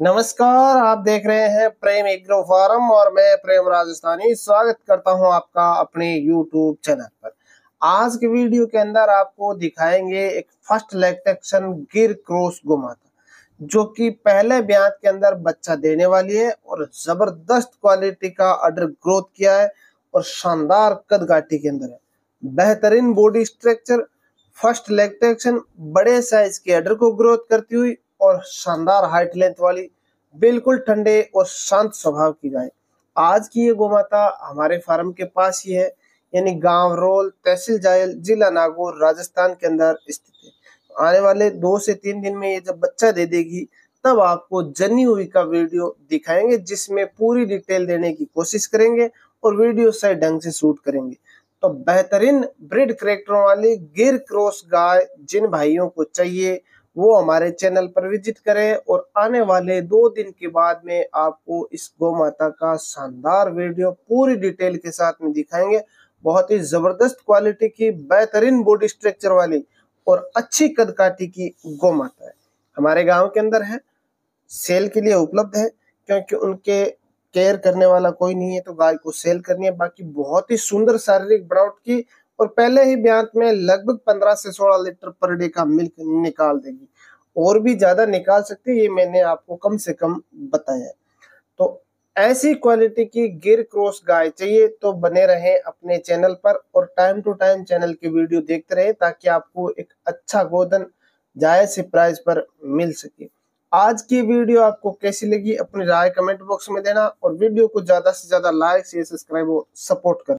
नमस्कार, आप देख रहे हैं प्रेम एग्रो फार्म और मैं प्रेम राजस्थानी। स्वागत करता हूँ आपका अपने यूट्यूब चैनल पर। आज के वीडियो के अंदर आपको दिखाएँगे एक फ़र्स्ट लैक्टेक्शन गिर क्रॉस गोमाता, जो कि पहले ब्याज के अंदर बच्चा देने वाली है और ज़बरदस्त क्वालिटी का अडर ग्रोथ किया है और शानदार कद गाठी के अंदर है। बेहतरीन बॉडी स्ट्रक्चर फ़र्स्ट लैक्टेक्शन बड़े साइज़ के अडर को ग्रोथ करती हुई और शानदार हाइट लेंथ वाली, बिल्कुल ठंडे और शांत स्वभाव की गाय। आज की ये गोमाता हमारे फार्म के पास ही है, यानी गाँव रोल तहसील जायल जिला नागौर, राजस्थान के अंदर स्थित है। आने वाले दो से तीन दिन में ये जब बच्चा दे देगी, तब आपको जनी हुई का वीडियो दिखाएँगे, जिसमें पूरी डिटेल देने की कोशिश करेंगे और वीडियो सही ढंग से शूट करेंगे। तो बेहतरीन ब्रिड करेक्टरों वाली गिर क्रॉस गाय जिन भाइयों को चाहिए वो हमारे चैनल पर विज़िट करें और आने वाले दो दिन के बाद में आपको इस गौ माता का शानदार वीडियो पूरी डिटेल के साथ में दिखाएँगे। बहुत ही ज़बरदस्त क्वालिटी की, बेहतरीन बॉडी स्ट्रक्चर वाली और अच्छी कद काटी की गौ माता है। हमारे गाँव के अंदर है, सेल के लिए उपलब्ध है, क्योंकि उनके केयर करने वाला कोई नहीं है तो गाय को सेल करनी है। बाकी बहुत ही सुंदर शारीरिक बनावट की और पहले ही ब्यांत में लगभग 15 से 16 लीटर पर डे का मिल्क निकाल देगी। और भी ज़्यादा निकाल सकती है, ये मैंने आपको कम से कम बताया। तो ऐसी क्वालिटी की गिर क्रॉस गाय चाहिए तो बने रहे अपने चैनल पर और टाइम टू टाइम चैनल की वीडियो देखते रहे ताकि आपको एक अच्छा गोदन जायज़ से प्राइस पर मिल सके। आज की वीडियो आपको कैसी लगी, अपनी राय कमेंट बॉक्स में देना और वीडियो को ज़्यादा से ज़्यादा लाइक शेयर सब्सक्राइब और सपोर्ट कर